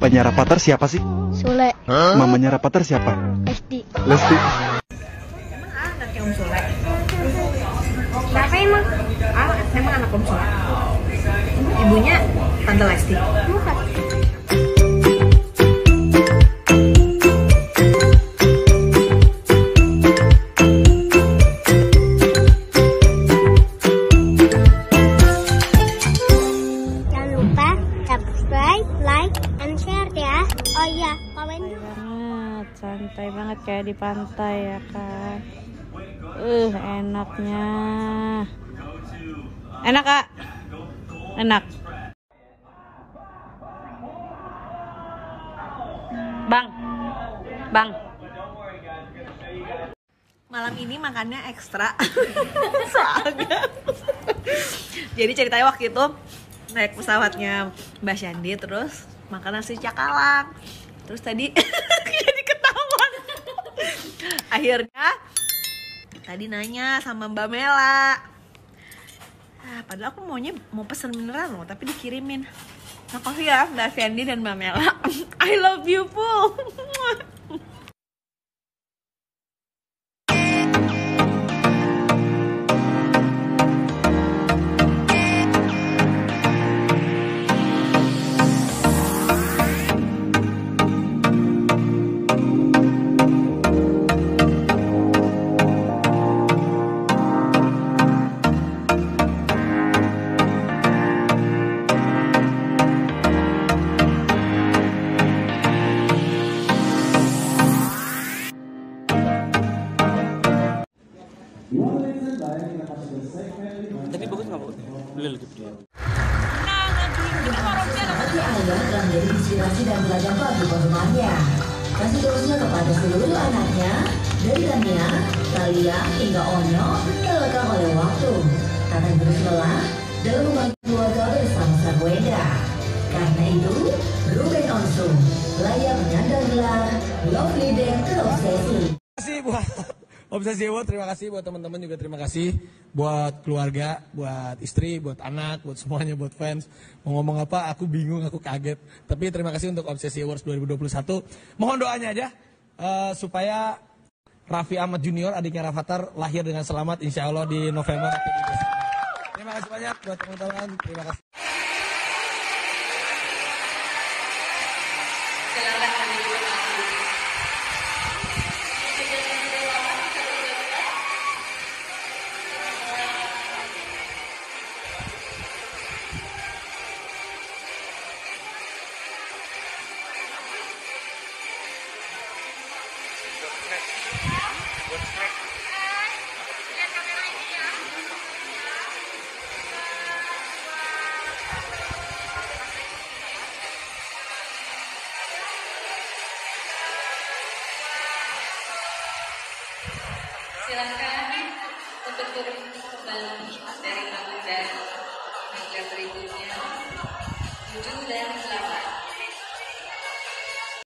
Papanya Rapater siapa sih? Sule Mamanya Rapater siapa? SD Lesti. anaknya Om Sule Siapa emang? Ah, emang anak Om Sule Ibunya Tante Lesti Bukan santai banget kayak di pantai ya kan uh enaknya. Enak kak? Enak. Bang. Bang. Malam ini makannya ekstra. Soalnya. Jadi ceritanya waktu itu Naik pesawatnya Mbak Syandi Terus makan nasi cakalang. Terus tadi Akhirnya Tadi nanya sama Mbak Mela. Ah, Padahal aku maunya Mau pesen beneran loh Tapi dikirimin. Makasih ya Mbak Syandi dan Mbak Mela. I love you Pul Tapi bagus nggak bagus? Beli lagi beli. Ayah telah menjadi inspirasi dan belajar bagi penggemarnya. Kasih terusnya kepada seluruh anaknya, dari Tania, Talia, hingga Onyo, terlekam oleh waktu. Takkan terus dalam membangun keluarga bersama Sang. Karena itu, Ruben Onsu layak menyandang gelar Love Leader Terobsesi. Terima kasih buat Obsesi Award, terima kasih buat teman-teman juga terima kasih buat keluarga, buat istri, buat anak, buat semuanya, buat fans. Mau ngomong apa, aku bingung, aku kaget. Tapi terima kasih untuk Obsesi Awards 2021. Mohon doanya aja eh, supaya Raffi Ahmad Junior, adiknya Rafathar, lahir dengan selamat insya Allah di November. Terima kasih banyak buat teman-teman, terima kasih. Untuk turun kembali dari tamu dan berikutnya. Dan delapan.